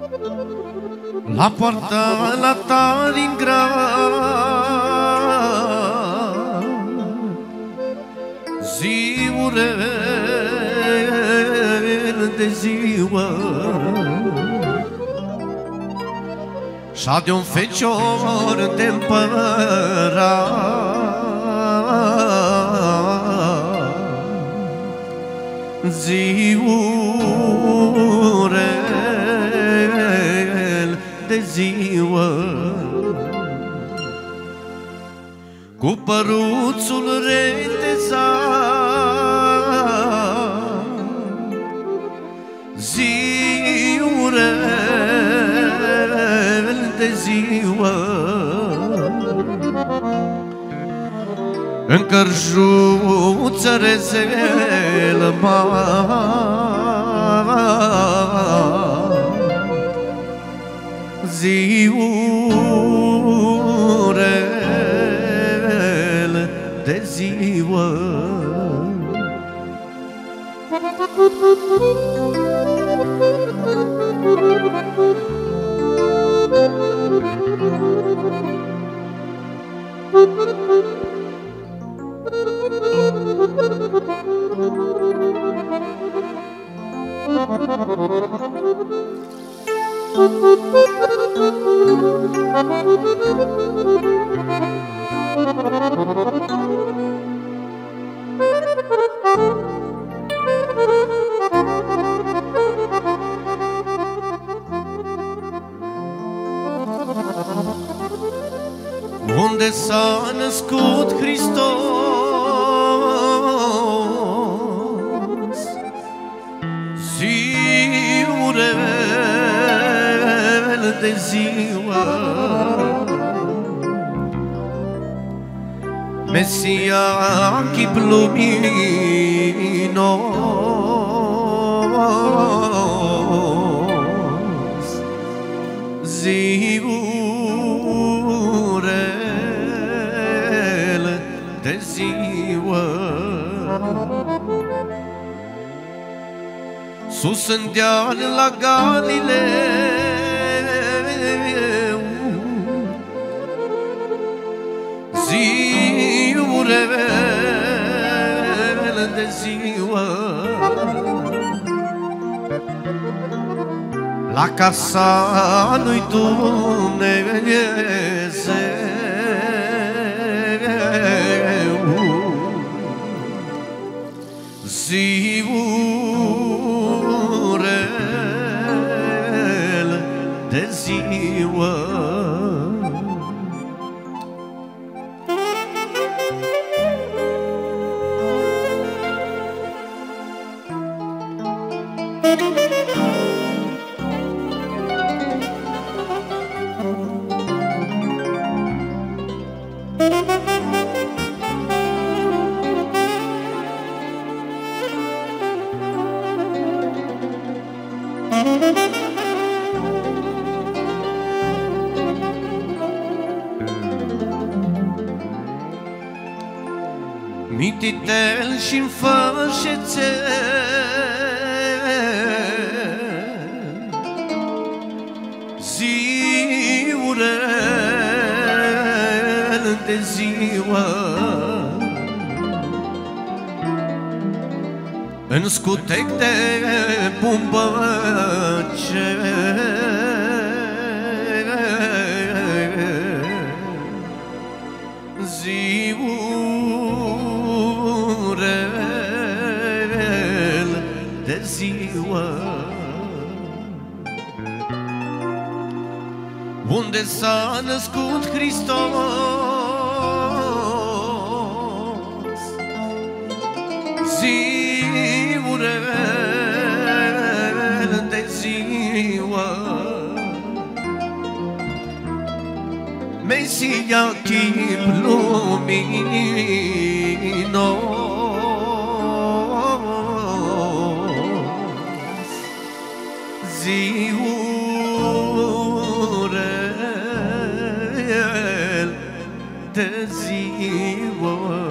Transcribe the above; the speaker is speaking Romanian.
La poarta la Stalingrad Ziure de ziua Și de un fecior de Ziurel Cu păruțul retezat. Ziurel de ziua. În cărjuță rezel Ziurel ziua Unde s-a născut Hristos. Ziurel de ziua. Mesia chip luminos Sus în deal la Galileu Ziurel de ziua. La casa lui Dumnezeu Mititel și-n fășețe În scutec de bumbăce Ziurel de ziua. Unde s-a născut Hristos Mesia chip luminos Ziurel de ziua